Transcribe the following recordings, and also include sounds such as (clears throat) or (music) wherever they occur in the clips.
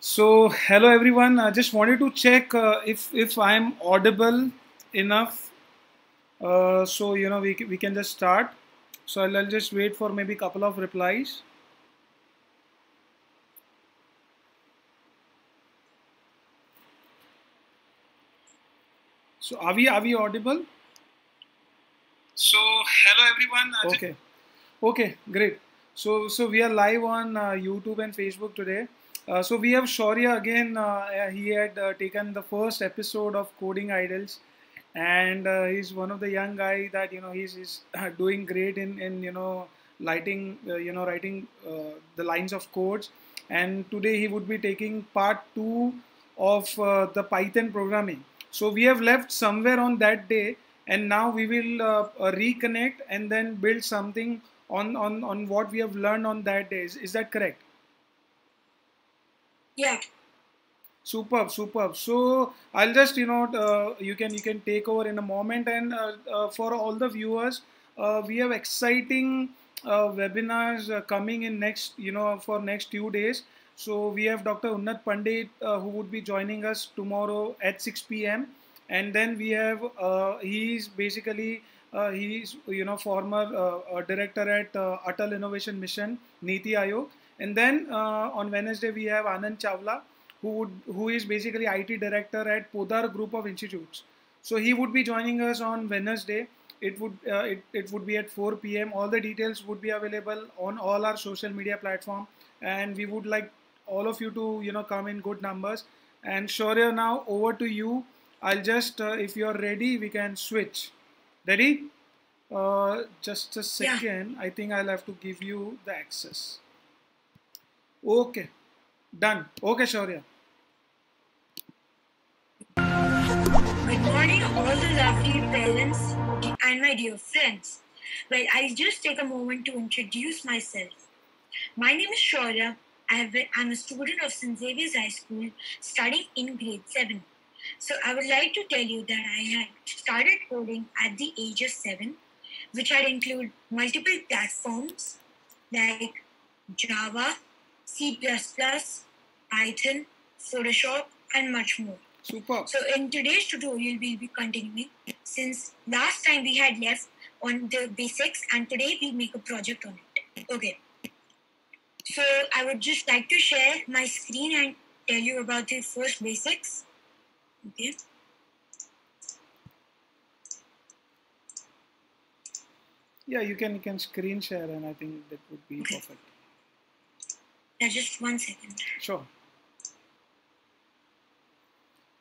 So, hello everyone. I just wanted to check uh, if if I'm audible enough. Uh, so you know we we can just start. So I'll, I'll just wait for maybe a couple of replies. So are we are we audible? So hello everyone. I Okay. Okay, great. So, so we are live on uh, YouTube and Facebook today. Uh, so we have Shaurya again. Uh, uh, he had uh, taken the first episode of Coding Idols, and uh, he's one of the young guy that you know he's, he's (coughs) doing great in in you know lighting you know writing the lines of codes. And today he would be taking part two of the Python programming. So we have left somewhere on that day, and now we will reconnect and then build something on on on what we have learned on that day. Is, is that correct? Yeah, Superb, superb. So I'll just you know uh, you can you can take over in a moment, and uh, uh, for all the viewers, uh, we have exciting webinars coming in next you know for next few days. So we have Dr. Unnat Pandit uh, who would be joining us tomorrow at 6 p.m. And then we have uh, he's basically uh, he's you know former uh, director at Atal Innovation Mission Niti Aayog. And then uh, on Wednesday we have Anand Chawla who would who is basically IT director at Podar Group of Institutes. So he would be joining us on Wednesday. It would uh, it, it would be at 4 p.m. All the details would be available on all our social media platform, and we would like all of you to you know come in good numbers. And Shaurya, now over to you. I'll just uh, if you're ready, we can switch. Ready? Uh, just a second. yeah. second. I think I'll have to give you the access. Okay, done. Okay, Shaurya. Good morning, all the lovely parents and my dear friends. Well, I'll just take a moment to introduce myself. My name is Shaurya. I'm a student of St. Xavier's High School studying in grade 7. So I would like to tell you that I had started coding at the age of 7, which had include multiple platforms like Java, C++, Python, Photoshop, and much more. Superb. So in today's tutorial, we'll be continuing since last time we had left on the basics and today we make a project on it. Okay. So I would just like to share my screen and tell you about the first basics. Okay. Yeah, you can you can screen share, and I think that would be Okay. perfect. Now just one second. Sure.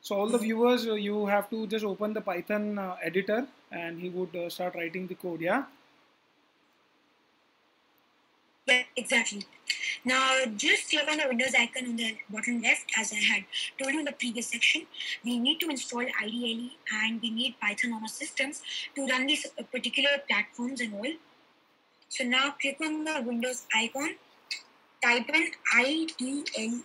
So all the viewers, uh, you have to just open the Python uh, editor, and he would uh, start writing the code. Yeah. Yeah, exactly. Now just click on the Windows icon on the bottom left as I had told you in the previous section. We need to install IDLE and we need Python on our systems to run these uh, particular platforms and all. So now click on the Windows icon, type in IDLE.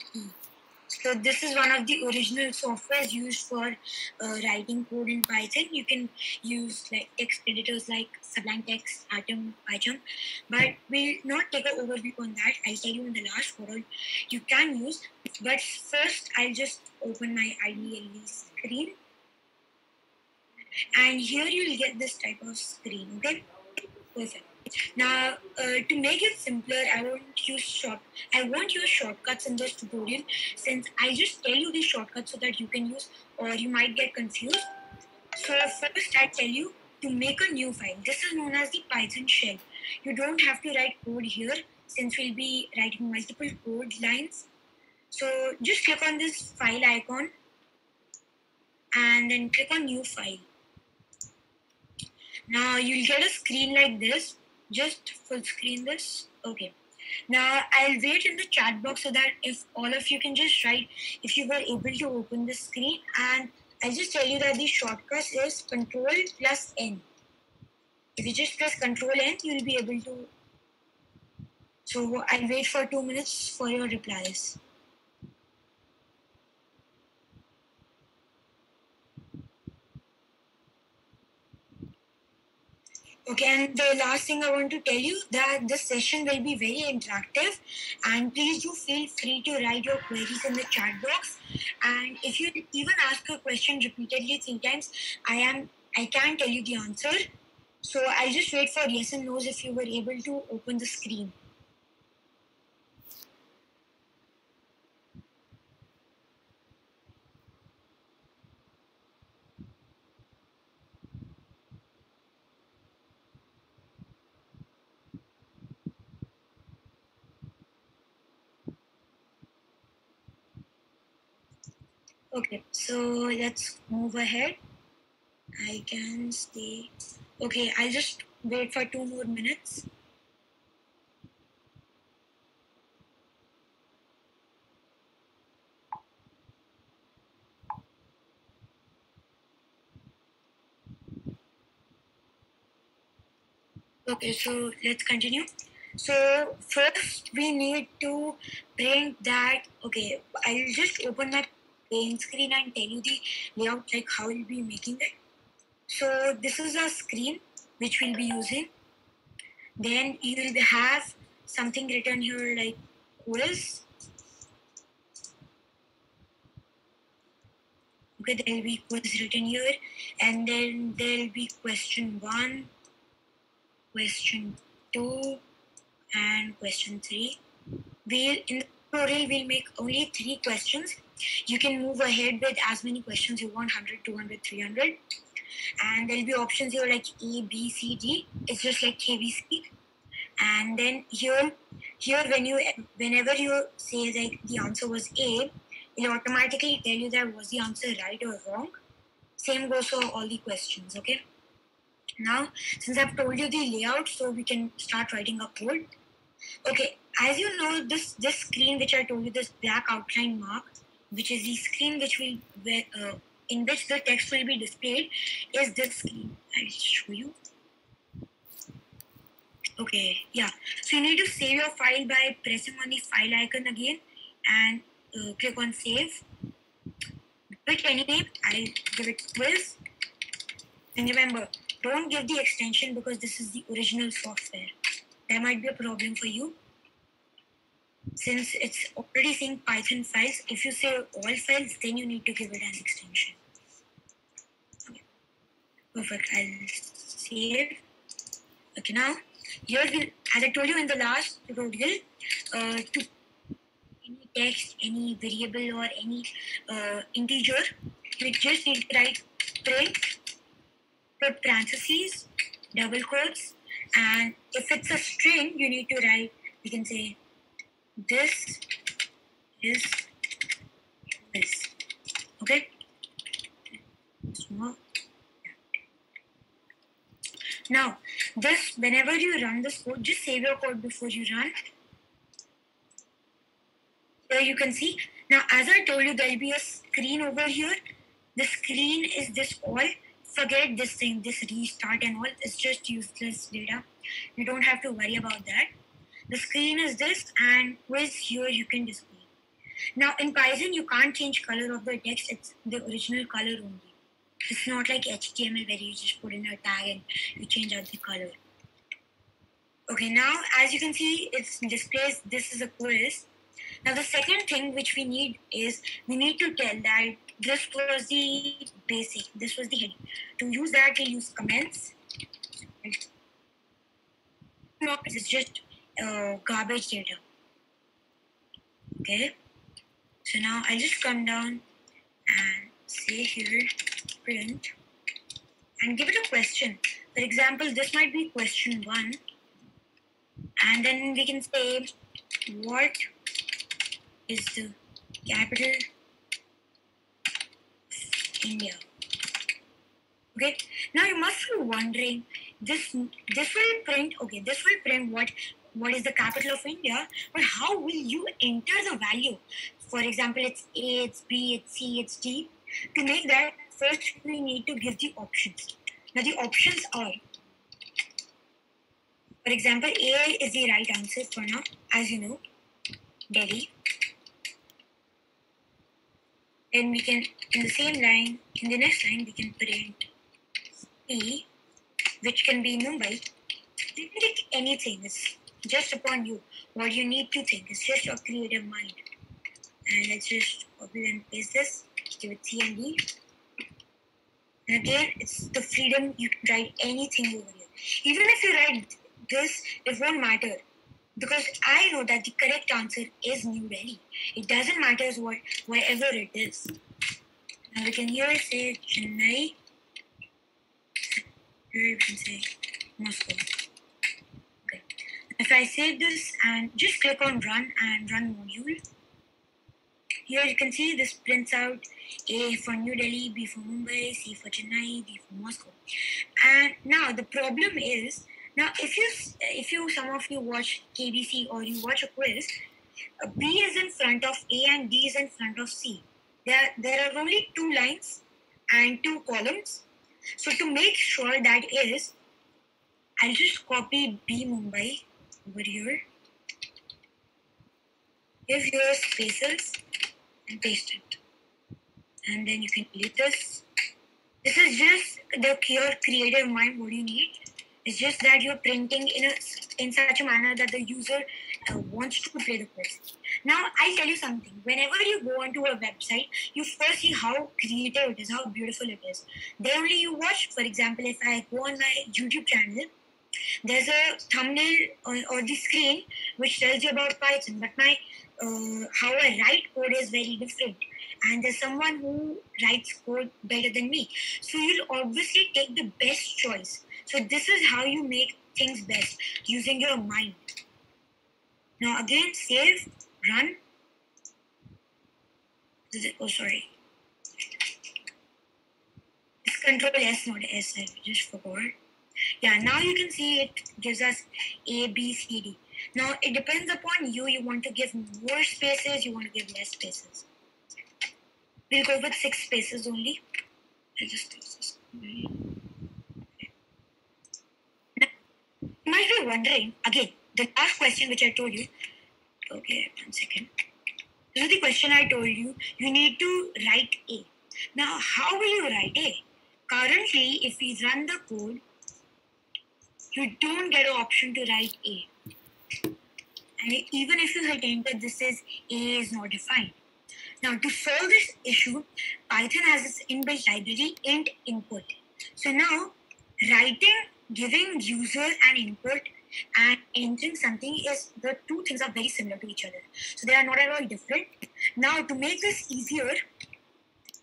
So this is one of the original softwares used for uh, writing code in Python. You can use like text editors like Sublime Text, Atom, PyCharm, but we'll not take an overview on that. I'll tell you in the last photo you can use. But first, I'll just open my IDLE screen, and here you'll get this type of screen. Okay, perfect. Now, uh, to make it simpler, I won't use short. I won't use shortcuts in this tutorial since I just tell you these shortcuts so that you can use, or you might get confused. So first, I tell you to make a new file. This is known as the Python shell. You don't have to write code here since we'll be writing multiple code lines. So just click on this file icon and then click on new file. Now you'll get a screen like this. Just full screen this. Okay. Now I'll wait in the chat box so that if all of you can just write if you were able to open the screen and I'll just tell you that the shortcut is control plus N. If you just press control N, you'll be able to. So I'll wait for two minutes for your replies. Okay, and the last thing I want to tell you that this session will be very interactive, and please do feel free to write your queries in the chat box. And if you even ask a question repeatedly three times, I am I can tell you the answer. So I'll just wait for yes and no's if you were able to open the screen. Okay, so let's move ahead. I can stay. Okay, I'll just wait for two more minutes. Okay, so let's continue. So first we need to print that. Okay, I'll just open my paint screen and tell you the layout, like how we'll be making it. So this is a screen which we'll be using. Then you will have something written here like quiz. Okay, there will be quiz written here, and then there will be question one, question two, and question three. We'll in the tutorial we'll make only three questions. You can move ahead with as many questions you want 100, 200, 300. And there'll be options here like A, B, C, D. It's just like KBC. And then here, here when you whenever you say like the answer was A, it'll automatically tell you that was the answer right or wrong. Same goes for all the questions, okay? Now, since I've told you the layout, so we can start writing a code. Okay, as you know, this this screen which I told you, this black outline mark, which is the screen which will uh, in which the text will be displayed, is this screen. I'll show you. Okay, yeah. So you need to save your file by pressing on the file icon again and uh, click on save. It any name. I'll give it quiz. And remember, don't give the extension because this is the original software. There might be a problem for you since it's already saying Python files, if you say all files, then you need to give it an extension. Okay. Perfect. I'll save. Okay, now here will, as I told you in the last tutorial, uh, to any text, any variable or any uh, integer, you just need to write print, put parentheses, double quotes, and if it's a string, you need to write, you can say this is this. Okay? Now this whenever you run this code just save your code before you run. Here you can see. Now as i told you there'll be a screen over here. The screen is this all. Forget this thing this restart and all. It's just useless data. You don't have to worry about that the screen is this and quiz here you can display. Now in Python you can't change color of the text, it's the original color only. It's not like HTML where you just put in a tag and you change out the color. Okay, now as you can see, it displays this is a quiz. Now the second thing which we need is we need to tell that this was the basic, this was the heading. To use that, we use comments. No, it's just uh, garbage data. Okay, so now I just come down and say here print and give it a question. For example, this might be question one, and then we can say what is the capital of India. Okay, now you must be wondering this this will print okay this will print what what is the capital of India, but how will you enter the value? For example, it's A, it's B, it's C, it's D. To make that, first we need to give the options. Now the options are, for example, A is the right answer for now, as you know, Delhi. Then we can, in the same line, in the next line, we can print B which can be Mumbai. You can take anything. It's just upon you. What you need to think. It's just your creative mind. And let's just copy and paste this. Give it CMD. And again, it's the freedom you can write anything over here. Even if you write this, it won't matter. Because I know that the correct answer is New Delhi. It doesn't matter what whatever it is. Now we can here say Chennai. Here we can say Moscow. If I save this and just click on run and run module, here you can see this prints out A for New Delhi, B for Mumbai, C for Chennai, D for Moscow. And now the problem is now if you if you some of you watch KBC or you watch a quiz, uh, B is in front of A and D is in front of C. There there are only two lines and two columns. So to make sure that is, I'll just copy B Mumbai over here. Give your spaces and paste it. And then you can delete this. This is just the your creative mind what you need. It's just that you're printing in a in such a manner that the user uh, wants to play the quiz. Now I'll tell you something. Whenever you go onto a website, you first see how creative it is, how beautiful it is. Then only you watch. For example, if I go on my YouTube channel, there's a thumbnail or, or the screen which tells you about Python, but my uh, how I write code is very different. And there's someone who writes code better than me. So you'll obviously take the best choice. So this is how you make things best using your mind. Now again, save, run. Oh, sorry. It's Control S, not S. I just forgot. Yeah, now you can see it gives us A, B, C, D. Now it depends upon you. You want to give more spaces, you want to give less spaces. We'll go with six spaces only. I just this. You might be wondering again the last question which I told you. Okay, one second. This is the question I told you. You need to write A. Now, how will you write A? Currently, if we run the code, you don't get an option to write A. And even if you hit enter, this says A is not defined. Now to solve this issue, Python has its inbuilt library int input. So now writing, giving user an input and entering something is the two things are very similar to each other. So they are not at all different. Now to make this easier,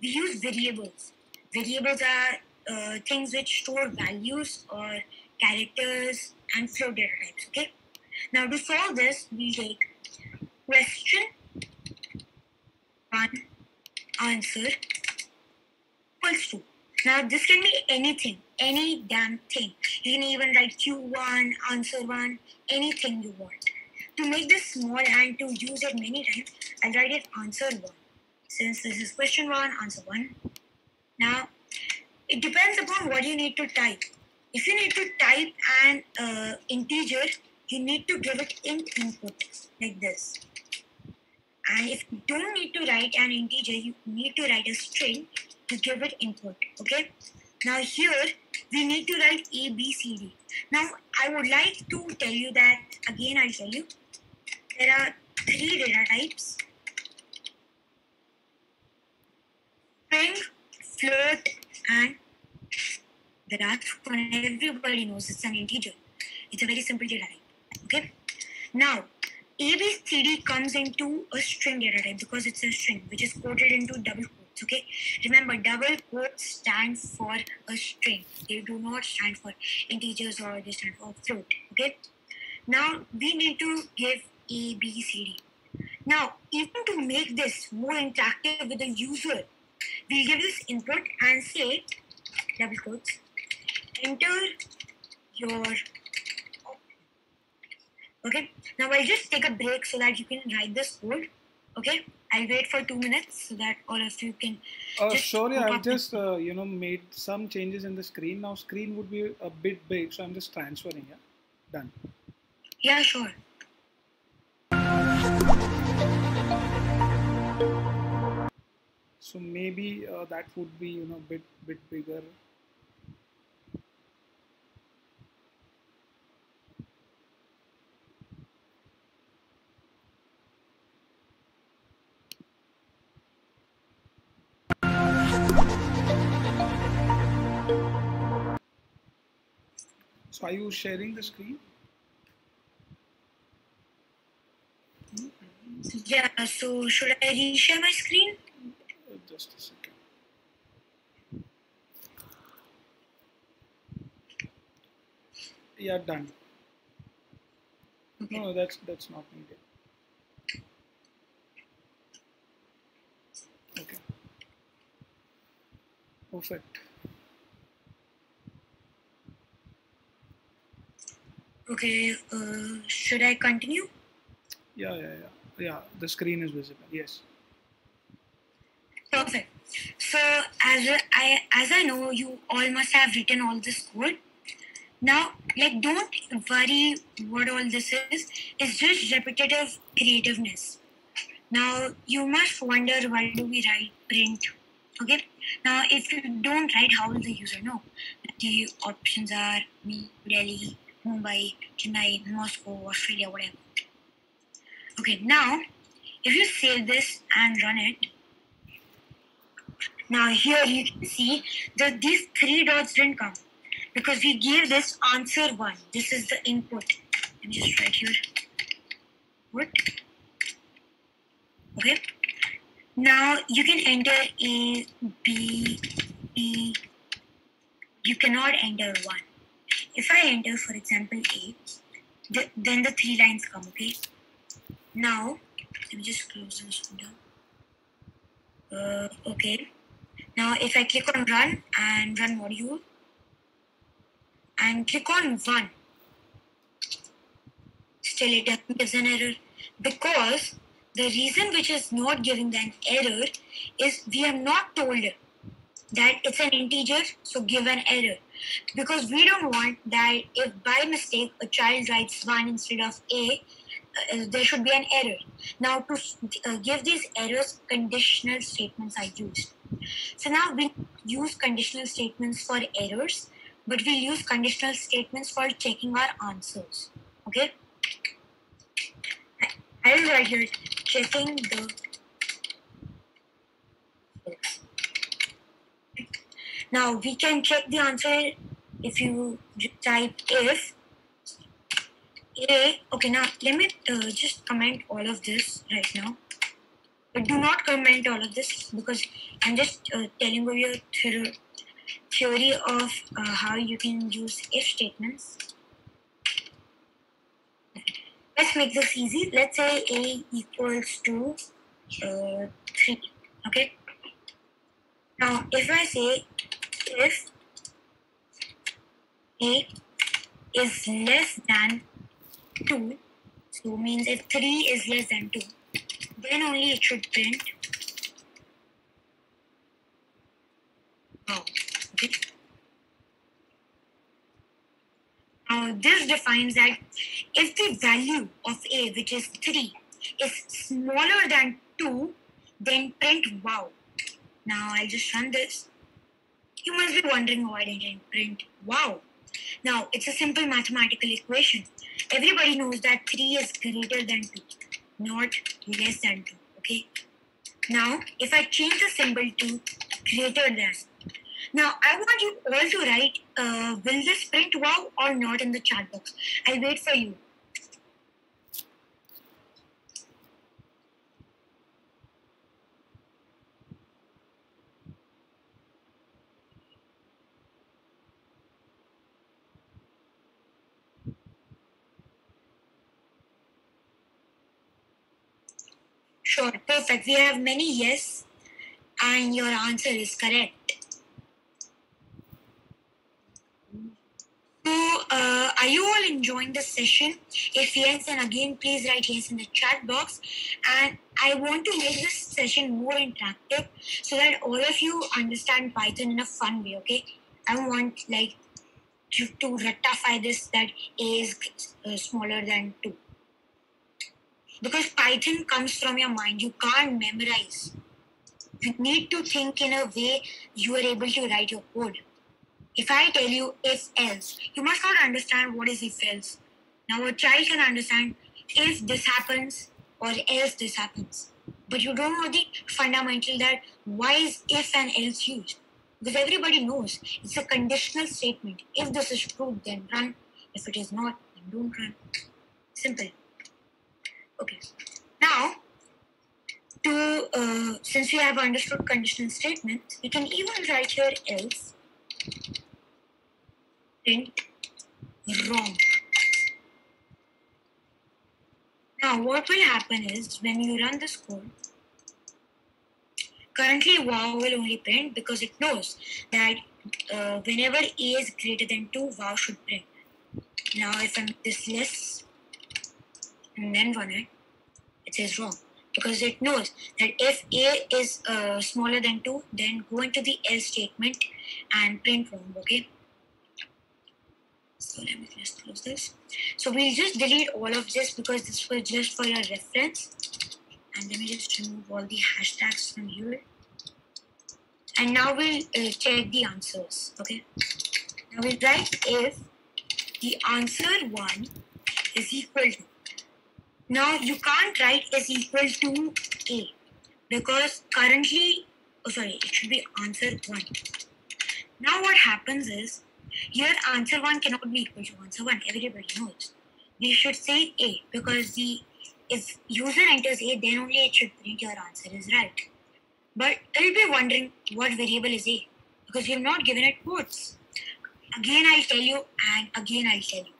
we use variables. Variables are uh, things which store values or characters and flow data types. Okay. Now to solve this, we take question one answer equals. Now this can be anything, any damn thing. You can even write Q1, answer one, anything you want. To make this small and to use it many times, I'll write it answer one. Since this is question one, answer one. Now, it depends upon what you need to type. If you need to type an uh, integer, you need to give it int input like this. And if you don't need to write an integer, you need to write a string to give it input. Okay. Now here we need to write A, B, C, D. Now I would like to tell you that again. I'll tell you there are three data types: string, float, and graph. Everybody knows it's an integer. It's a very simple data type. Okay. Now, ABCD comes into a string data type because it's a string which is coded into double quotes. Okay. Remember, double quotes stand for a string. They do not stand for integers or they stand for float. Okay. Now we need to give ABCD. Now, even to make this more interactive with the user, we'll give this input and say double quotes enter your Okay, now I'll just take a break so that you can write this code. Okay, I'll wait for two minutes so that all of you can. Uh, sorry, I just uh, you know made some changes in the screen. Now screen would be a bit big, so I'm just transferring. Yeah, done. Yeah, sure. So maybe uh, that would be you know bit bit bigger. So are you sharing the screen? Yeah, so should I reshare my screen? Just a second. Yeah, done. Okay. No, that's that's not needed. Okay. Perfect. Okay, uh, should I continue? Yeah, yeah, yeah. Yeah, the screen is visible. Yes. Perfect. So as I as I know, you all must have written all this code. Now, like, don't worry what all this is. It's just repetitive creativeness. Now, you must wonder why do we write print? Okay. Now, if you don't write, how will the user know? The options are New Delhi, Mumbai, Chennai, Moscow, Australia, whatever. Okay. Now, if you save this and run it, now here you can see that these three dots didn't come because we gave this answer one. This is the input. Let me just write here. What? Okay. Now you can enter A, B, E. You cannot enter one. If I enter, for example, A, th- then the three lines come. Okay. Now let me just close this window. Uh, okay. Now, if I click on run and run module and click on one, still it gives an error because the reason which is not giving an error is we have not told that it's an integer, so give an error. Because we don't want that if by mistake a child writes 1 instead of A, uh, there should be an error. Now, to uh, give these errors, conditional statements are used. So now we use conditional statements for errors, but we'll use conditional statements for checking our answers. Okay? I will write here checking the now we can check the answer if you type if a okay now let me uh, just comment all of this right now but do not comment all of this because I'm just uh, telling you your theor- theory of uh, how you can use if statements. Let's make this easy. Let's say a equals to uh, 3. Okay. Now, if I say if a is less than 2, so means if 3 is less than 2, then only it should print. Now this defines that if the value of a, which is 3, is smaller than 2, then print wow. Now I'll just run this. You must be wondering why didn't I print wow. Now it's a simple mathematical equation. Everybody knows that 3 is greater than 2 not less than 2 okay now if i change the symbol to greater than now i want you all to write uh, will this print wow or not in the chat box i'll wait for you sure perfect we have many yes and your answer is correct So, uh, are you all enjoying the session? If yes, then again, please write yes in the chat box. And I want to make this session more interactive so that all of you understand Python in a fun way, okay? I want like to, to rectify this that A is uh, smaller than 2. Because Python comes from your mind, you can't memorize. You need to think in a way you are able to write your code. If I tell you if else, you must not understand what is if else. Now a child can understand if this happens or else this happens. But you don't know the fundamental that why is if and else used. Because everybody knows it's a conditional statement. If this is true, then run. If it is not, then don't run. Simple. Okay. Now, to uh, since we have understood conditional statements, we can even write here else print wrong. Now, what will happen is when you run this code, currently wow will only print because it knows that uh, whenever a is greater than 2, wow should print. Now, if I'm this less then run it, it says wrong because it knows that if a is uh, smaller than 2, then go into the else statement and print wrong, okay? So let me just close this. So we'll just delete all of this because this was just for your reference. And let me just remove all the hashtags from here. And now we'll uh, check the answers, okay? Now we'll write if the answer 1 is equal to. Now you can't write is equal to A because currently, oh sorry, it should be answer 1. Now what happens is here answer 1 cannot be equal to answer 1. Everybody knows. We should say A because the if user enters A, then only it should print your answer is right. But you'll be wondering what variable is A because you've not given it quotes. Again, I'll tell you, and again, I'll tell you.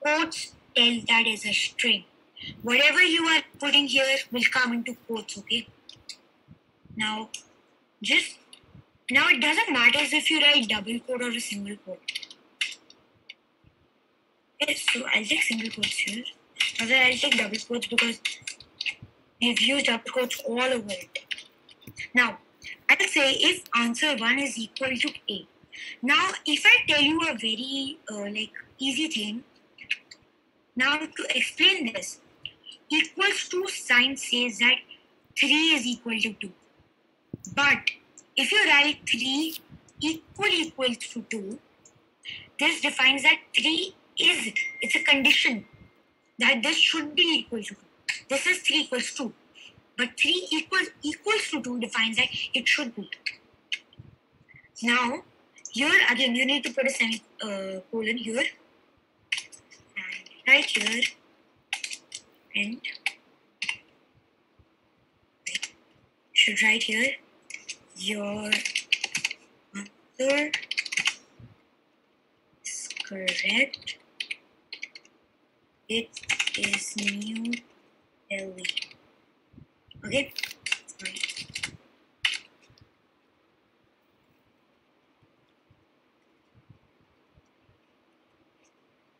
Quotes tell that is a string. Whatever you are putting here will come into quotes, okay? Now, just now it doesn't matter if you write double quote or a single quote. Okay, so I'll take single quotes here. Other I'll take double quotes because we've used double quotes all over it. Now, I'll say if answer 1 is equal to A. Now, if I tell you a very uh, like easy thing, now to explain this, equals to sign says that 3 is equal to 2. But if you write 3 equal equals to 2, this defines that 3 is, it's a condition that this should be equal to 2. This is 3 equals 2. But 3 equals equals to 2 defines that it should be. Now, here again, you need to put a semicolon uh, here. And right here, and should write here your answer is correct. It is New Delhi. Okay?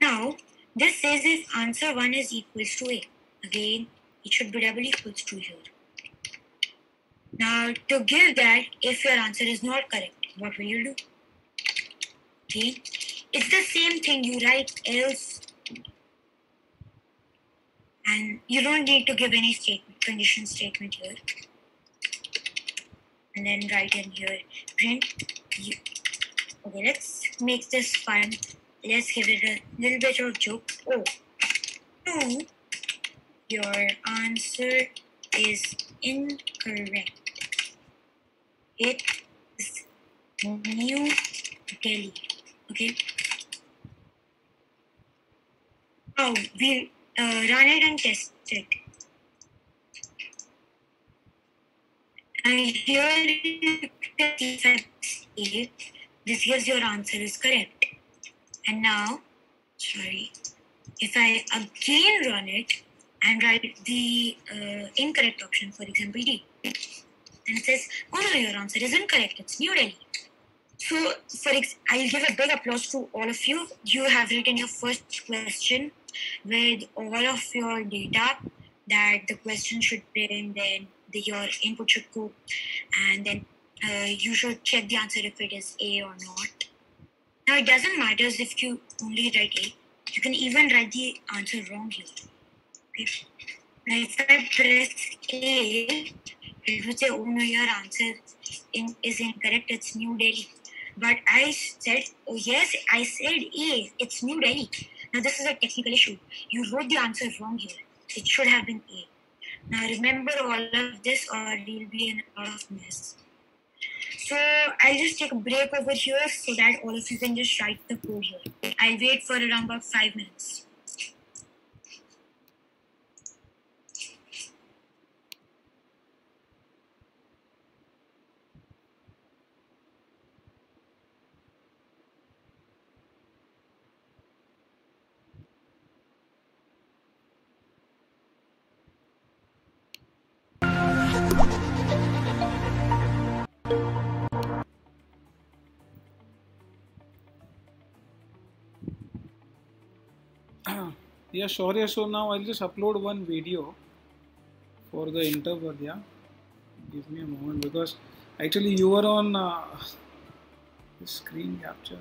Now, this says if answer 1 is equals to A. Again, it should be double equals to here. Now, to give that, if your answer is not correct, what will you do? Okay, it's the same thing. You write else, and you don't need to give any statement, condition statement here. And then write in here print. You. Okay, let's make this fun. Let's give it a little bit of joke. Oh, no, your answer is incorrect. It is New Delhi. Okay. Oh, we uh, run it and test it. And here you can see this gives your answer is correct. And now, sorry, if I again run it and write the uh, incorrect option, for example, D and it says, oh no, your answer is incorrect. It's New Delhi. So, for ex- I'll give a big applause to all of you. You have written your first question with all of your data that the question should print, then the, your input should go, and then uh, you should check the answer if it is A or not. Now, it doesn't matter if you only write A. You can even write the answer wrong here. Okay. Now, if I press A, it would say, oh no, your answer in, is incorrect, it's New Delhi. But I said, oh yes, I said A, it's New Delhi. Now this is a technical issue. You wrote the answer wrong here. It should have been A. Now remember all of this or you'll be in a lot of mess. So I'll just take a break over here so that all of you can just write the code here. I'll wait for around about five minutes. Yeah yeah so now i'll just upload one video for the interval yeah give me a moment because actually you were on uh, screen capture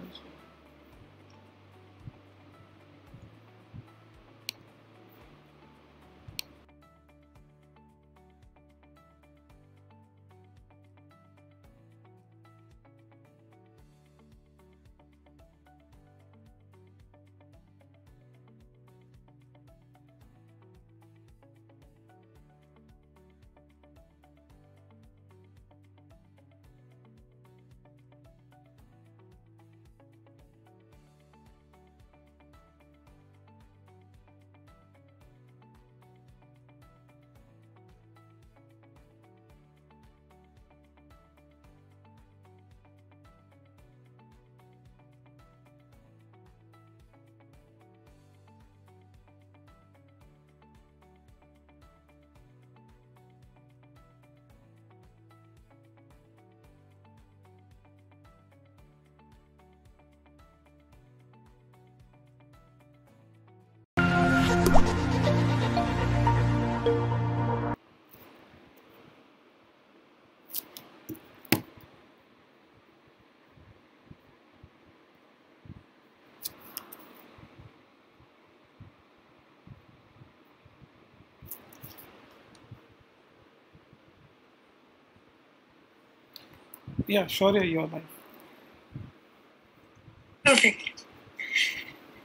Yeah, sure, you're live. Okay.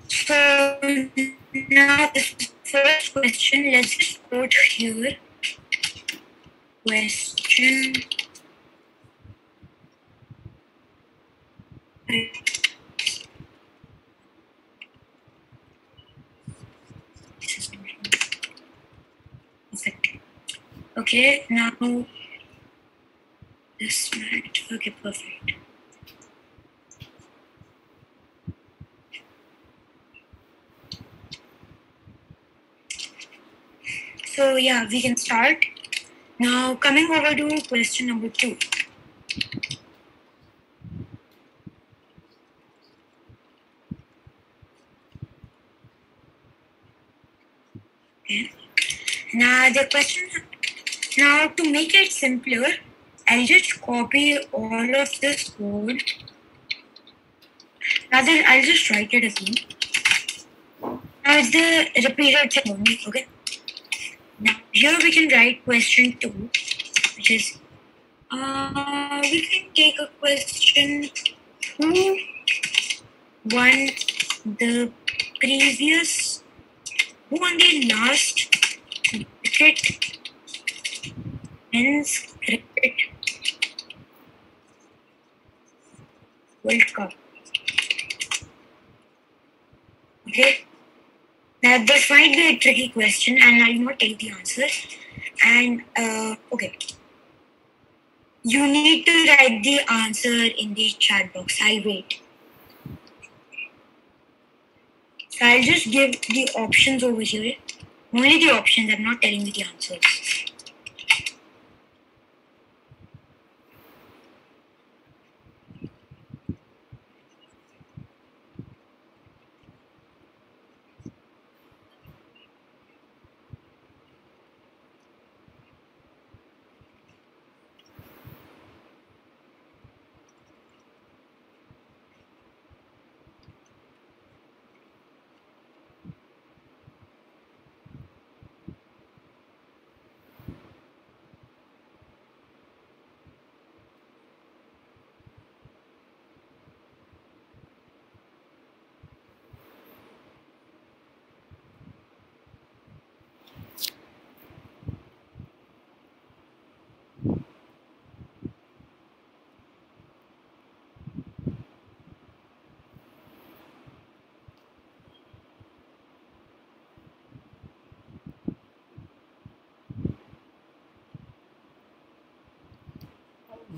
So now this first question, let's just quote here. Question. Okay, now. Okay, perfect. So yeah, we can start. Now coming over to question number two. Okay. Now the question now to make it simpler, I'll just copy all of this code. Rather, I'll just write it again. Now it's the repeated thing okay? Now here we can write question two, which is uh, we can take a question who won the previous who won the last cricket men's cricket Okay. Now this might be a tricky question, and I'll not tell the answer. And uh, okay, you need to write the answer in the chat box. I'll wait. So I'll just give the options over here. Only the options. I'm not telling you the answers.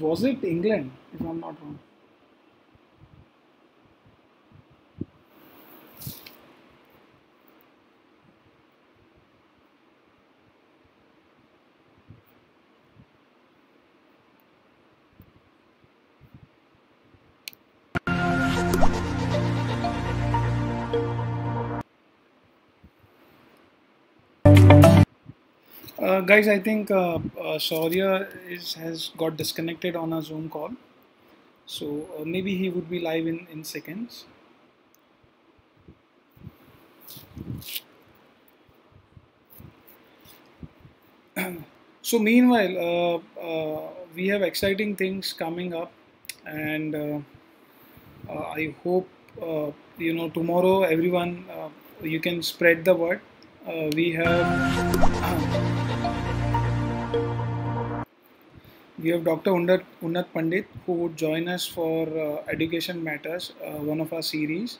Was it England, if I'm not wrong? Uh, guys, I think uh, uh, is, has got disconnected on a Zoom call. So uh, maybe he would be live in, in seconds. (clears throat) so meanwhile, uh, uh, we have exciting things coming up and uh, I hope, you know, tomorrow everyone, you can spread the word. We have (clears throat) we have Dr. Unnat, Unnat Pandit who would join us for uh, Education Matters, uh, one of our series,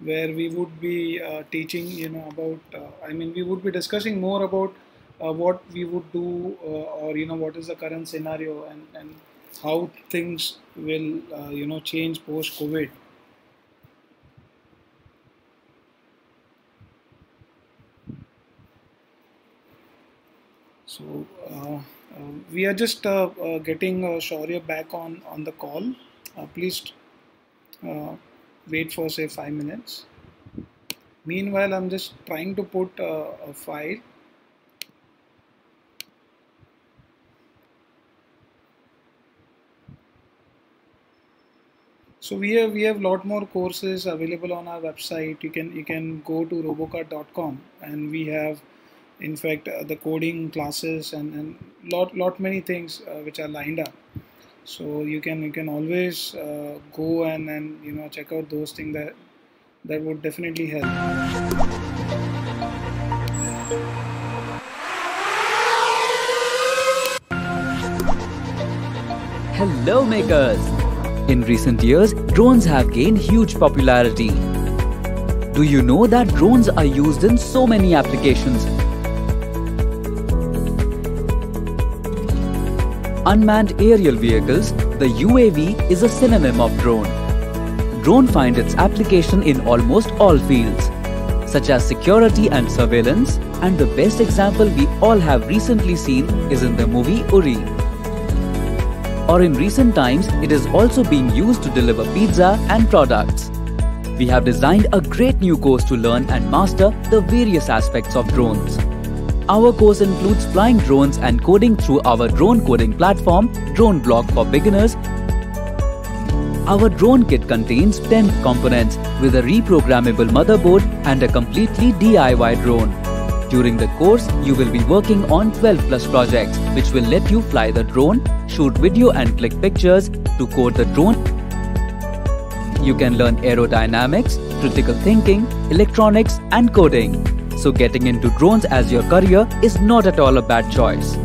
where we would be uh, teaching, you know, about, uh, I mean, we would be discussing more about uh, what we would do uh, or, you know, what is the current scenario and, and how things will, you know, change post COVID. So, we are just uh, uh, getting uh, Shaurya back on, on the call. please wait for say 5 minutes. Meanwhile, I'm just trying to put a file so we have we have lot more courses available on our website you can you can go to robokart.com and we have in fact uh, the coding classes and, and lot lot many things uh, which are lined up so you can you can always uh, go and and you know check out those things that that would definitely help Hello makers! In recent years, drones have gained huge popularity. Do you know that drones are used in so many applications unmanned aerial vehicles, the UAV is a synonym of drone. Drone finds its application in almost all fields, such as security and surveillance, and the best example we all have recently seen is in the movie Uri. Or in recent times, it is also being used to deliver pizza and products. We have designed a great new course to learn and master the various aspects of drones. Our course includes flying drones and coding through our drone coding platform, Drone Block for beginners. Our drone kit contains 10 components with a reprogrammable motherboard and a completely DIY drone. During the course, you will be working on 12 plus projects which will let you fly the drone, shoot video and click pictures to code the drone. You can learn aerodynamics, critical thinking, electronics and coding so getting into drones as your career is not at all a bad choice.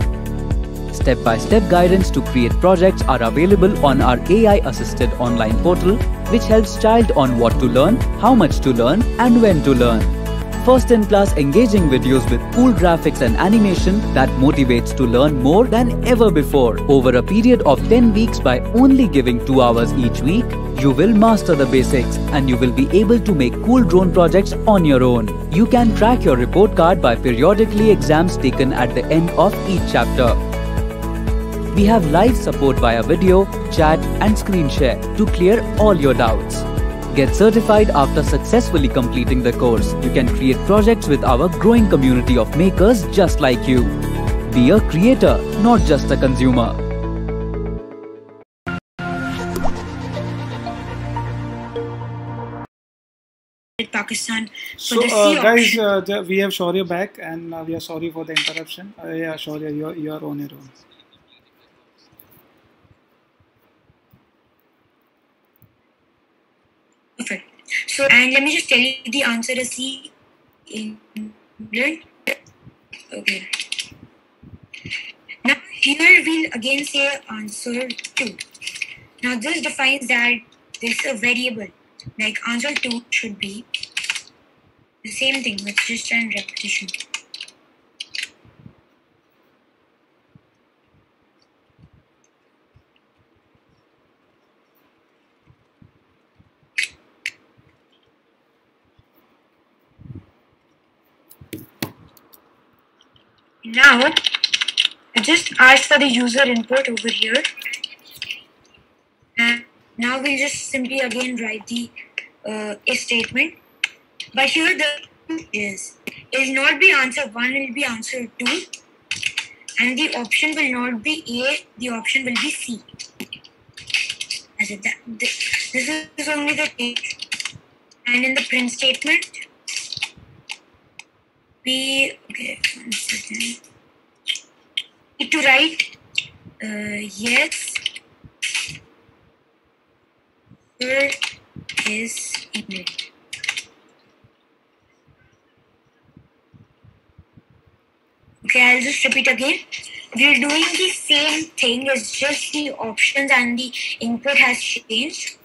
Step-by-step -step guidance to create projects are available on our AI-assisted online portal, which helps child on what to learn, how much to learn, and when to learn. First-in-class engaging videos with cool graphics and animation that motivates to learn more than ever before. Over a period of 10 weeks by only giving 2 hours each week, you will master the basics and you will be able to make cool drone projects on your own. You can track your report card by periodically exams taken at the end of each chapter. We have live support via video, chat and screen share to clear all your doubts. Get certified after successfully completing the course. You can create projects with our growing community of makers just like you. Be a creator, not just a consumer. Pakistan. So, uh, guys, uh, we have Shaurya back, and uh, we are sorry for the interruption. Uh, yeah, Shaurya, you're, you're on your own. Perfect. So, and let me just tell you the answer is C. England. Okay. Now, here we'll again say answer 2. Now, this defines that this is a variable like answer 2 should be the same thing with just an repetition. Now, I just ask for the user input over here. And now we'll just simply again write the uh, statement. But here the is it will not be answer 1, will be answer 2. And the option will not be A, the option will be C. I said that this is only the case. And in the print statement, we okay one second. Need to write uh, yes. Word is English. Okay, I'll just repeat again. We're doing the same thing, it's just the options and the input has changed.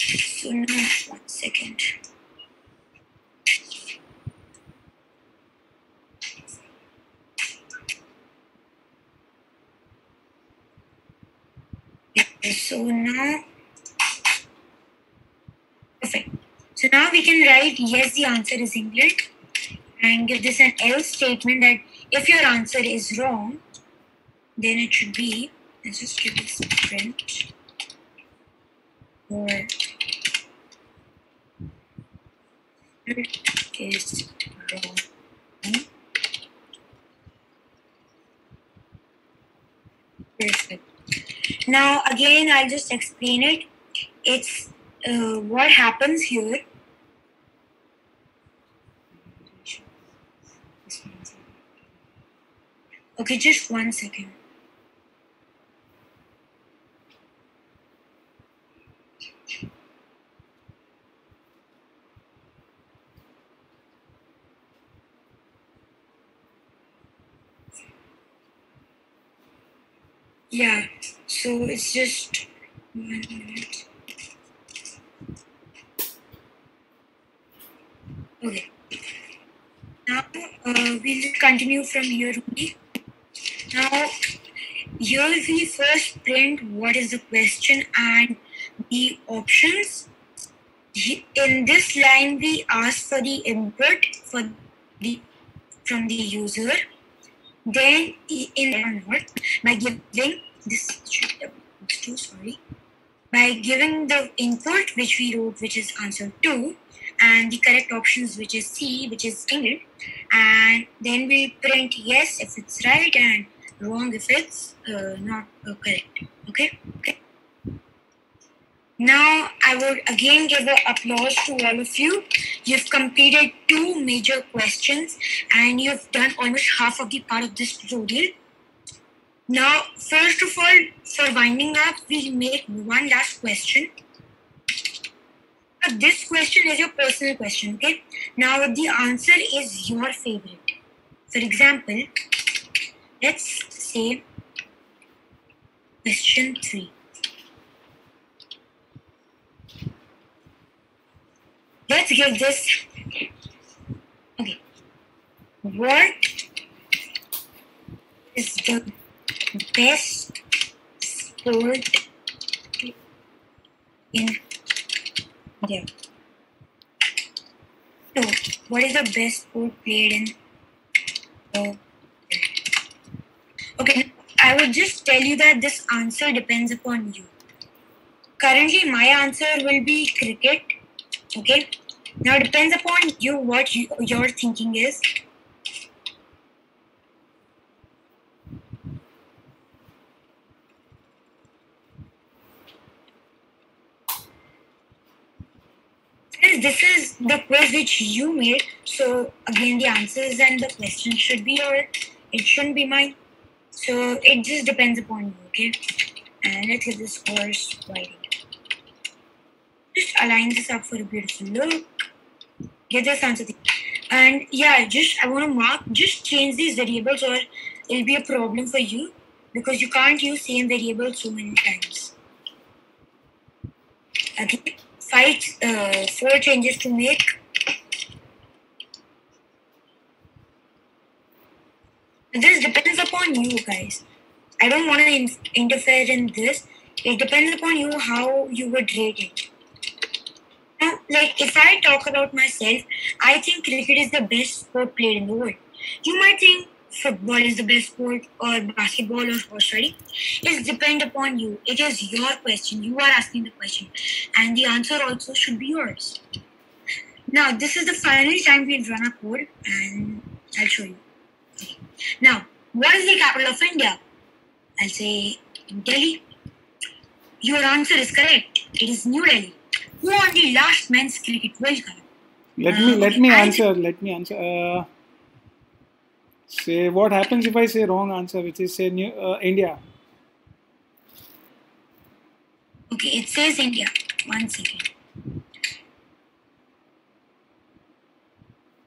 So now, one second. Now, perfect. So now we can write yes, the answer is England, and give this an else statement that if your answer is wrong, then it should be, let's just give this print or is wrong. Perfect. Now again, I'll just explain it. It's uh, what happens here. Okay, just one second. Yeah, so it's just one minute. Okay. Now uh, we'll continue from here only. Now here we first print what is the question and the options. In this line we ask for the input for the from the user then in onward, by giving this two sorry, by giving the input which we wrote, which is answer two, and the correct options, which is C, which is England, and then we print yes if it's right and wrong if it's uh, not uh, correct. Okay. Okay. Now, I would again give an applause to all of you. You've completed two major questions and you've done almost half of the part of this tutorial. Now, first of all, for winding up, we'll make one last question. This question is your personal question, okay? Now, the answer is your favorite. For example, let's say question 3. let's give this okay what is the best sport in India? So, what is the best sport played in? Okay, I would just tell you that this answer depends upon you. Currently, my answer will be cricket. Okay, now it depends upon you what you, your thinking is. This is the quiz which you made, so again the answers and the questions should be yours. It shouldn't be mine. So it just depends upon you, okay? And let's get this course writing. Just align this up for a beautiful look get this answer thing. And yeah, just I want to mark, just change these variables or it'll be a problem for you because you can't use same variable so many times. Okay, five, uh, four changes to make. This depends upon you guys. I don't want to in interfere in this. It depends upon you how you would rate it Now, like if I talk about myself, I think cricket is the best sport played in the world. You might think football is the best sport or basketball or horse riding is depend upon you. It is your question. You are asking the question, and the answer also should be yours. Now, this is the final time we'll run a code, and I'll show you. Okay. Now, what is the capital of India? I'll say Delhi. Your answer is correct. It is New Delhi. Who won the last men's cricket World Cup? Let me let me answer. Let me answer. Uh, say what happens if I say wrong answer, which is say New, uh, India. Okay, it says India. One second.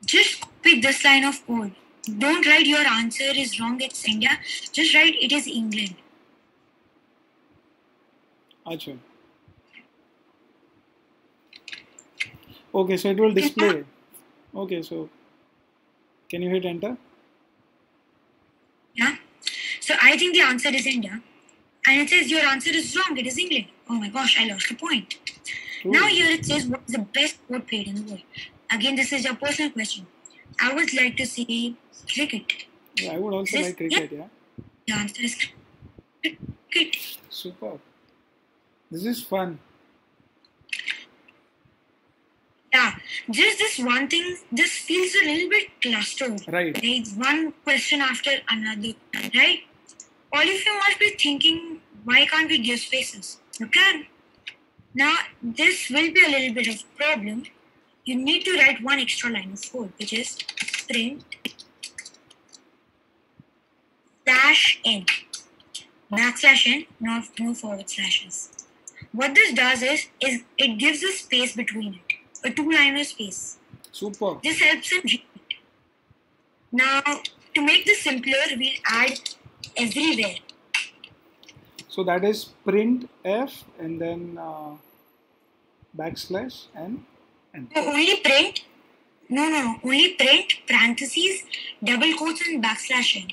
Just copy this line of code. Don't write your answer is wrong, it's India. Just write it is England. Acha. Okay, so it will display. Okay, so can you hit enter? Yeah? So I think the answer is India. And it says your answer is wrong, it is England. Oh my gosh, I lost the point. Now here it says what is the best sport played in the world. Again, this is your personal question. I would like to see cricket. Yeah, I would also This- like cricket. Yeah, The answer is cricket. super. This is fun. Yeah, just this one thing, this feels a little bit clustered. Right. It's one question after another, right? All of you must be thinking, why can't we give spaces? You can. Now, this will be a little bit of problem. You need to write one extra line of code, which is print dash n. Backslash n, not no forward slashes. What this does is, is it gives a space between it, a two-liner space. Super. This helps in. Now, to make this simpler, we'll add everywhere. So that is print f and then uh, backslash and and So only print, no, no, no, only print, parentheses, double quotes, and backslash n.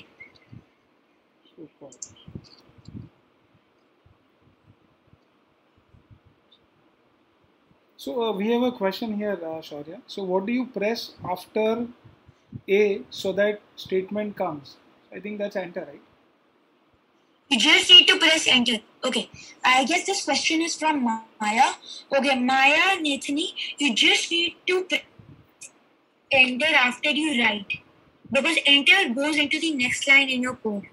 super. So uh, we have a question here, uh, Shaurya. So what do you press after a so that statement comes? I think that's enter, right? You just need to press enter. Okay, I guess this question is from Maya. Okay, Maya Nathani, you just need to pre- enter after you write because enter goes into the next line in your code.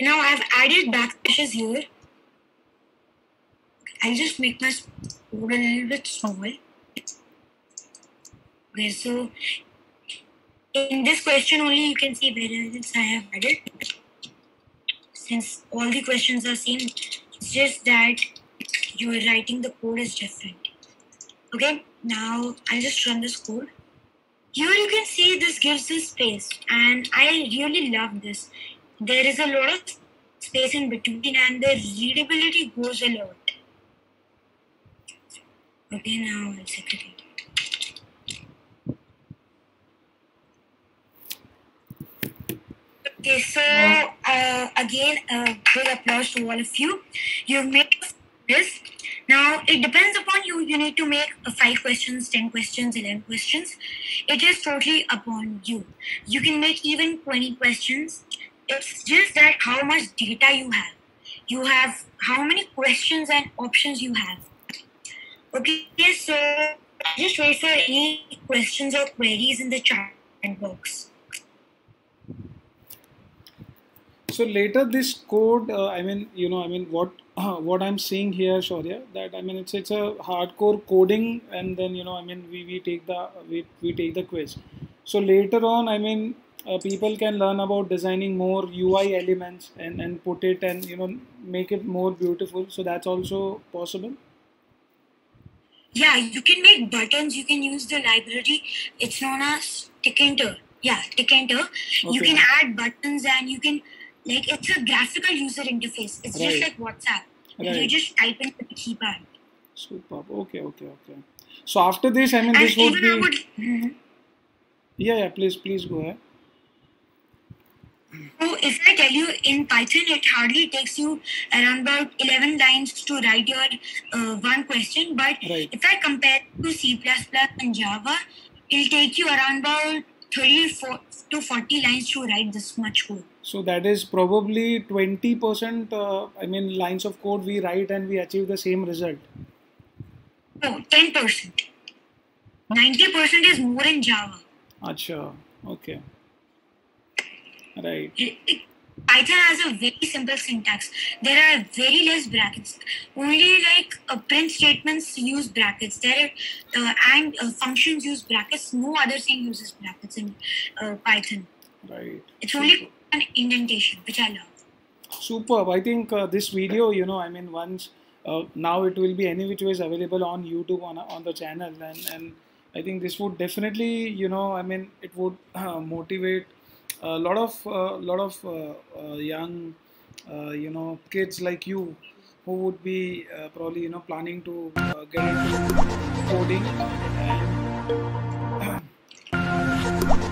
Now I've added backslashes here. I'll just make my code a little bit small. Okay, so in this question only you can see where else I have added. Since all the questions are same, it's just that you are writing the code is different. Okay, now I'll just run this code. Here you can see this gives us space and I really love this. There is a lot of space in between and the readability goes a lot. Okay, now I'll secretly. Okay, so uh, again, uh, big applause to all of you. You've made this. Now, it depends upon you. You need to make uh, 5 questions, 10 questions, 11 questions. It is totally upon you. You can make even 20 questions. It's just that how much data you have. You have how many questions and options you have. Okay, so just wait for any questions or queries in the chat box. So later this code, uh, I mean, you know, I mean, what (clears throat) what I'm seeing here, Shaurya, that I mean, it's it's a hardcore coding, and then you know, I mean, we, we take the we, we take the quiz. So later on, I mean, uh, people can learn about designing more UI elements and and put it and you know make it more beautiful. So that's also possible. Yeah, you can make buttons. You can use the library. It's known as Tkinter. Yeah, Tkinter. You can add buttons and you can like it's a graphical user interface. It's just like WhatsApp. You just type in the keypad. Superb. Okay, okay, okay. So after this, I mean, And this would be would Mhm. yeah, yeah. Please, please go ahead. So if I tell you in Python, it hardly takes you around about 11 lines to write your uh, one question. But Right. if I compare to C++ and Java, it'll take you around about 34 to 40 lines to write this much code. So that is probably 20%, uh, I mean, lines of code we write and we achieve the same result. No, 10%. 90% is more in Java. Acha, okay. Right. Python has a very simple syntax. There are very less brackets. Only like uh, print statements use brackets. There are, uh, and uh, functions use brackets. No other thing uses brackets in uh, Python. Right. It's only an indentation, which I love. Superb. I think uh, this video, you know, I mean, once uh, now it will be any which ways available on YouTube on on the channel, and and I think this would definitely, you know, I mean, it would uh, motivate a lot of uh, lot of uh, uh, young, you know, kids like you who would be probably, you know, planning to get into coding. (coughs)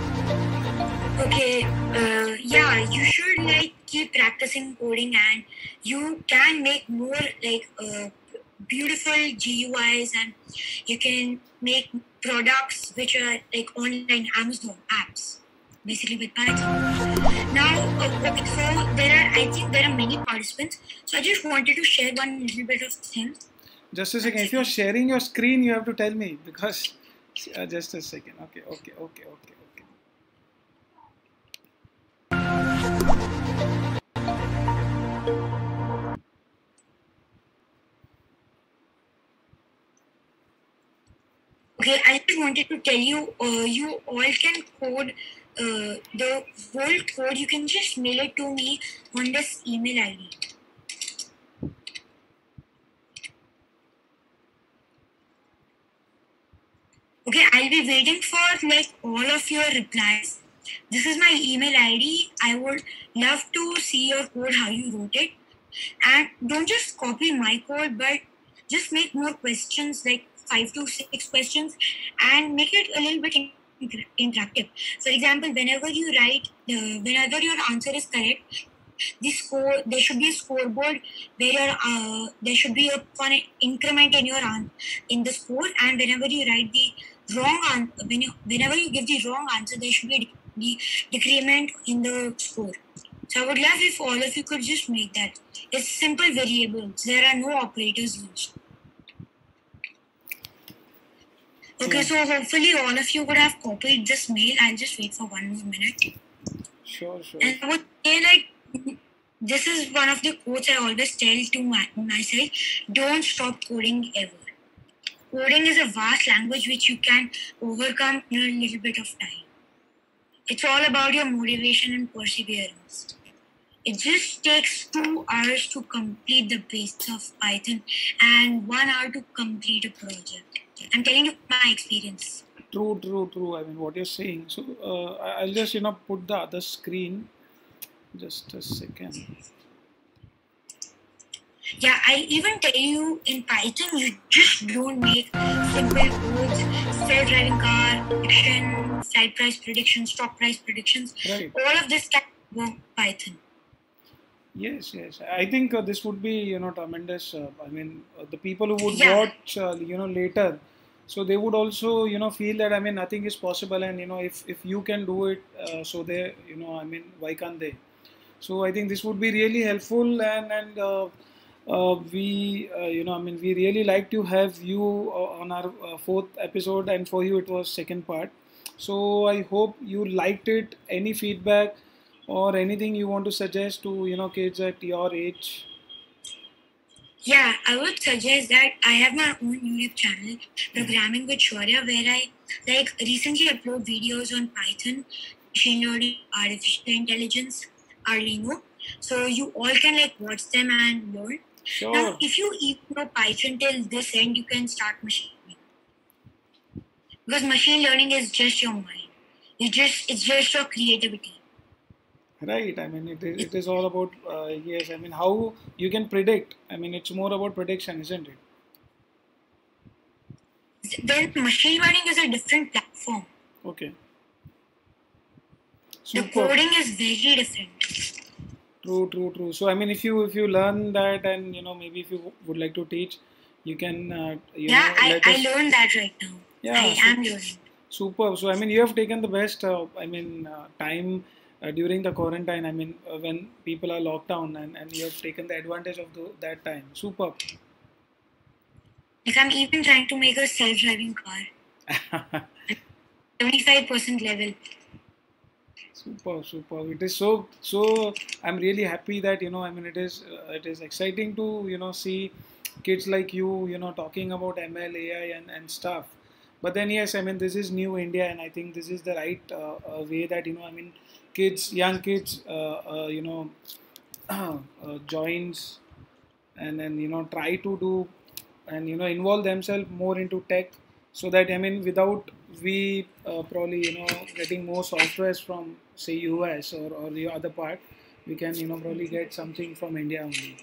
Okay, uh, yeah, you should like keep practicing coding, and you can make more like uh, beautiful GUIs, and you can make products which are like online Amazon apps, basically with Python. Now, uh, so there are I think there are many participants, so I just wanted to share one little bit of thing. just a second. If you're sharing your screen, you have to tell me because. Uh, just a second. Okay. Okay. Okay. Okay. Okay. Okay, I just wanted to tell you, uh, you all can code uh, the whole code. You can just mail it to me on this email ID. Okay, I'll be waiting for like all of your replies. This is my email ID. I would love to see your code, how you wrote it. And don't just copy my code, but just make more questions, like five to six questions, and make it a little bit interactive. For example, whenever you write, uh, whenever your answer is correct, the score there should be a scoreboard where your uh, there should be a increment in your an- in the score, and whenever you write the wrong answer, when you, whenever you give the wrong answer, there should be a de- decrement in the score. So I would love if all of you could just make that. It's simple variables. There are no operators used. Okay, so hopefully all of you would have copied this mail. I'll just wait for one more minute. Sure. Sure. And I would say like this is one of the quotes I always tell to my, myself: don't stop coding ever. Coding is a vast language which you can overcome in a little bit of time. It's all about your motivation and perseverance. It just takes two hours to complete the basics of Python and one hour to complete a project. I'm telling you my experience. True, true, true. I mean, what you're saying. So, uh, I'll just, you know, put the other screen. Just a second. Yeah, I even tell you in Python, you just don't make simple codes, self-driving car prediction, flight price predictions, stock price predictions. Right. All of this can go Python. Yes, yes. I think uh, this would be, you know, tremendous. Uh, I mean, uh, the people who would Yeah. watch, uh, you know, later, so they would also, you know, feel that I mean, nothing is possible, and you know, if if you can do it, uh, so they, you know, I mean, why can't they? So I think this would be really helpful, and and uh, uh, we, uh, you know, I mean, we really like to have you uh, on our uh, fourth episode, and for you it was second part. So I hope you liked it. Any feedback or anything you want to suggest to you know kids at your age? Yeah, I would suggest that I have my own YouTube channel, Programming hmm. with Shaurya, where I like recently upload videos on Python, machine learning, artificial intelligence, Arduino. So you all can like watch them and learn. Sure. Now, if you even know Python till this end, you can start machine learning. Because machine learning is just your mind. It just it's just your creativity. Right. I mean, it is, it is all about uh, yes. I mean, how you can predict. I mean, it's more about prediction, isn't it? Then machine learning is a different platform. Okay. The coding is very different. True, true, true. So I mean, if you if you learn that, and you know, maybe if you would like to teach, you can. Uh, you yeah, know, I, I learned that right now. Yeah, I so- am learning. Superb. So I mean, you have taken the best. Uh, I mean, uh, time during the quarantine. I mean, uh, when people are locked down, and, and you have taken the advantage of the, that time. Superb. Like I'm even trying to make a self-driving car. (laughs) 75% level. super, super. It is so so. I'm really happy that you know. I mean, it is uh, it is exciting to you know see kids like you you know talking about ML, AI, and and stuff. But then yes, I mean this is new India, and I think this is the right uh, uh, way that you know. I mean, kids, young kids, uh, uh, you know, (clears throat) uh, joins and then you know try to do and you know involve themselves more into tech so that i mean without we uh, probably you know getting more softwares from say us or, or the other part we can you know probably get something from india only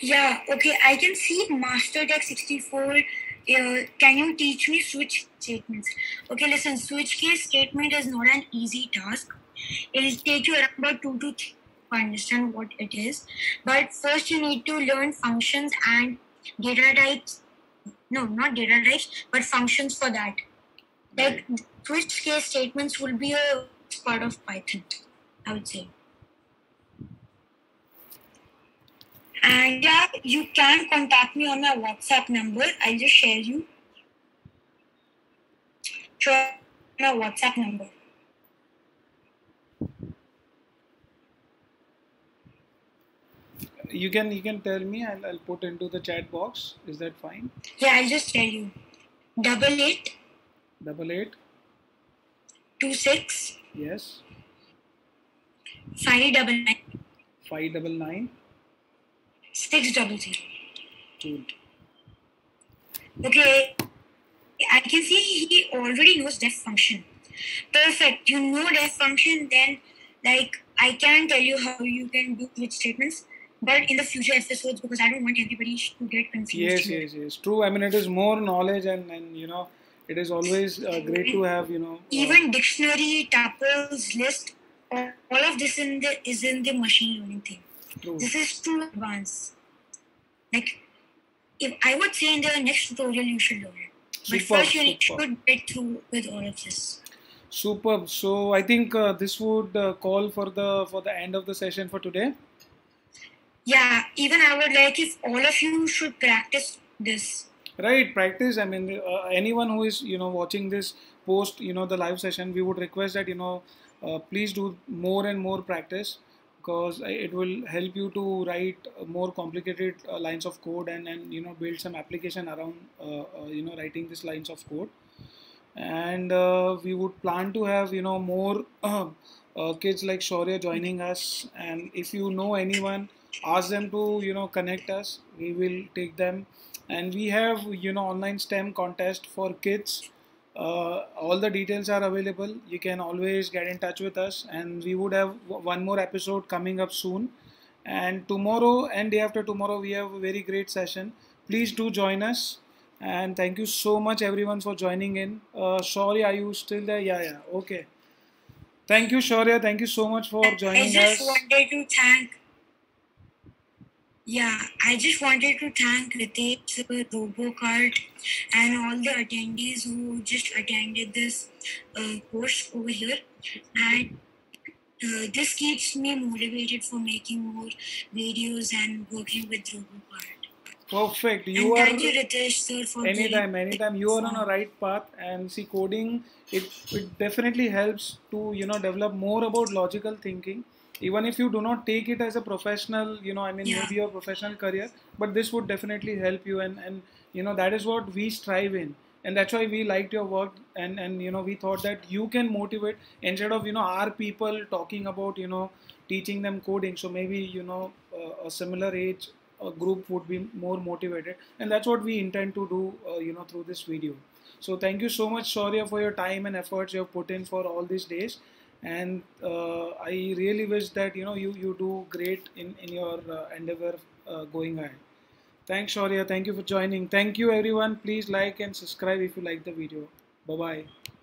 Yeah, okay, I can see Master Deck 64. Uh, can you teach me switch statements? Okay, listen, switch case statement is not an easy task. It will take you around about two to three to understand what it is. But first, you need to learn functions and data types. No, not data types, but functions for that. Like switch case statements will be a part of Python, I would say. And yeah, you can contact me on my WhatsApp number. I'll just share you. Sure, my WhatsApp number. You can you can tell me. I'll, I'll put into the chat box. Is that fine? Yeah, I'll just tell you. Double eight. Double eight. Two six. Yes. Five double nine. Five double nine. Six double zero. cool Okay, I can see he already knows def function. Perfect. You know def function, then like I can tell you how you can do switch statements, but in the future episodes because I don't want everybody to get confused. yes yes yes true i mean it is more knowledge and and you know it is always uh, great to have you know uh, Even dictionary, tuples, list, all of this in the is in the machine learning thing. true. This is too advanced. Like, if I would say in the next tutorial you should learn it. But Superb, first you superb. should get through with all of this. Superb. So I think uh, this would uh, call for the for the end of the session for today. Yeah, even I would like if all of you should practice this. Right, practice. I mean, uh, anyone who is you know watching this post, you know, the live session, we would request that you know, uh, please do more and more practice because it will help you to write more complicated uh, lines of code and and you know build some application around uh, uh, you know writing these lines of code. And uh, we would plan to have you know more (clears throat) kids like Shaurya joining us. And if you know anyone, ask them to you know connect us. We will take them. And we have you know online stem contest for kids. Uh, all the details are available. You can always get in touch with us. And we would have one more episode coming up soon. And tomorrow and day after tomorrow we have a very great session. Please do join us. And thank you so much everyone for joining in. Uh, sorry are you still there? Yeah yeah. Okay. Thank you Shaurya thank you so much for I joining just us. wanted to thank. Yeah, I just wanted to thank Ritesh, Robokart, and all the attendees who just attended this uh, course over here. And uh, this keeps me motivated for making more videos and working with Robokart. perfect And you are thank you, Ritesh, sir, for anytime anytime you are on a right path and see coding it, it definitely helps to you know develop more about logical thinking even if you do not take it as a professional you know i mean Yeah. maybe your professional career but this would definitely help you and and you know that is what we strive in. And that's why we liked your work and and you know we thought that you can motivate instead of you know our people talking about you know teaching them coding. So maybe you know uh, a similar age group would be more motivated. And that's what we intend to do uh, you know through this video. So thank you so much Shaurya for your time and efforts you have put in for all these days and uh, I really wish that you know you you do great in in your uh, endeavor uh, going ahead. Thanks Shaurya thank you for joining. Thank you everyone. Please like and subscribe if you like the video. Bye bye